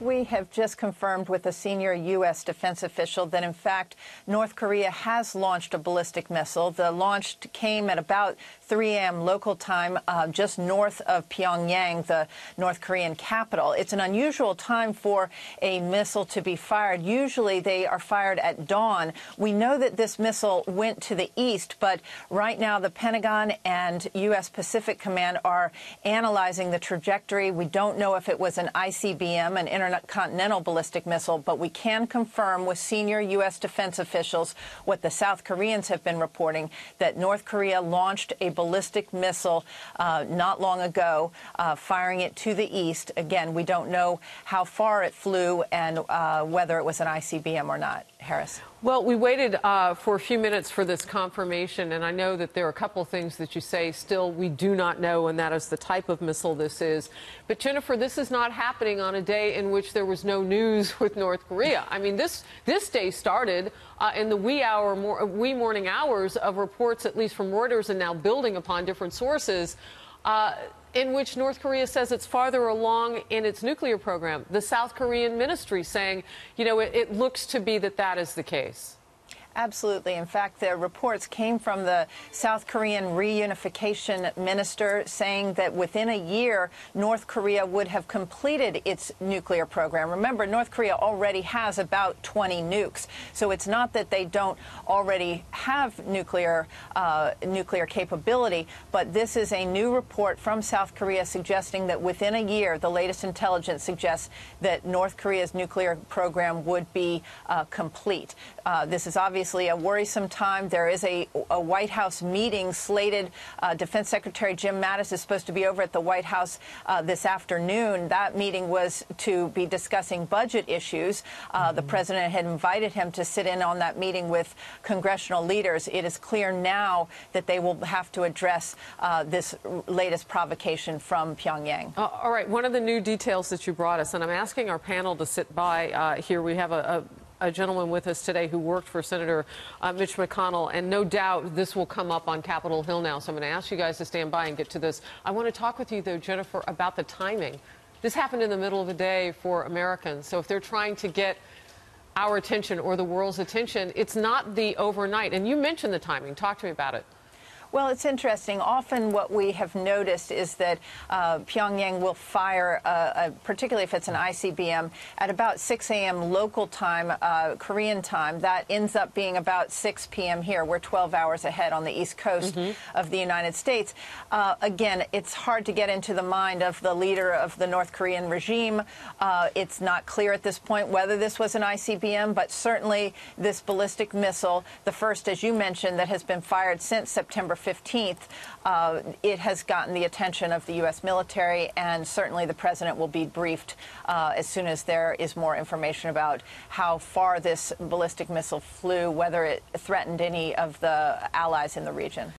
We have just confirmed with a senior U.S. defense official that, in fact, North Korea has launched a ballistic missile. The launch came at about 3 a.m. local time, uh, just north of Pyongyang, the North Korean capital. It's an unusual time for a missile to be fired. Usually they are fired at dawn. We know that this missile went to the east, but right now the Pentagon and U.S. Pacific Command are analyzing the trajectory. We don't know if it was an ICBM, an intercontinental ballistic missile, but we can confirm with senior U.S. defense officials what the South Koreans have been reporting that North Korea launched a ballistic missile uh, not long ago, uh, firing it to the east. Again, we don't know how far it flew and uh, whether it was an ICBM or not. Harris. Well, we waited uh, for a few minutes for this confirmation, and I know that there are a couple things that you say still we do not know, and that is the type of missile this is. But Jennifer, this is not happening on a day in which there was no news with North Korea. I mean, this this day started uh, in the wee hour, wee morning hours of reports, at least from Reuters, and now building upon different sources. Uh, in which North Korea says it's farther along in its nuclear program. The South Korean ministry saying, you know, it, it looks to be that that is the case. Absolutely. In fact, the reports came from the South Korean reunification minister saying that within a year, North Korea would have completed its nuclear program. Remember, North Korea already has about 20 nukes, so it's not that they don't already have nuclear uh, nuclear capability, but this is a new report from South Korea suggesting that within a year, the latest intelligence suggests that North Korea's nuclear program would be uh, complete. Uh, this is obviously obviously a worrisome time. There is a, a White House meeting slated. Uh, Defense Secretary Jim Mattis is supposed to be over at the White House uh, this afternoon. That meeting was to be discussing budget issues. Uh, mm -hmm. The president had invited him to sit in on that meeting with congressional leaders. It is clear now that they will have to address uh, this latest provocation from Pyongyang. Uh, all right. One of the new details that you brought us, and I'm asking our panel to sit by uh, here. We have a, a a gentleman with us today who worked for Senator uh, Mitch McConnell, and no doubt this will come up on Capitol Hill now. So I'm going to ask you guys to stand by and get to this. I want to talk with you, though, Jennifer, about the timing. This happened in the middle of the day for Americans. So if they're trying to get our attention or the world's attention, it's not the overnight. And you mentioned the timing. Talk to me about it. Well, it's interesting. Often what we have noticed is that uh, Pyongyang will fire, uh, particularly if it's an ICBM, at about 6 a.m. local time, uh, Korean time. That ends up being about 6 p.m. here. We're 12 hours ahead on the east coast mm -hmm. of the United States. Uh, again, it's hard to get into the mind of the leader of the North Korean regime. Uh, it's not clear at this point whether this was an ICBM, but certainly this ballistic missile, the first, as you mentioned, that has been fired since September 15th, uh, it has gotten the attention of the U.S. military, and certainly the president will be briefed uh, as soon as there is more information about how far this ballistic missile flew, whether it threatened any of the allies in the region.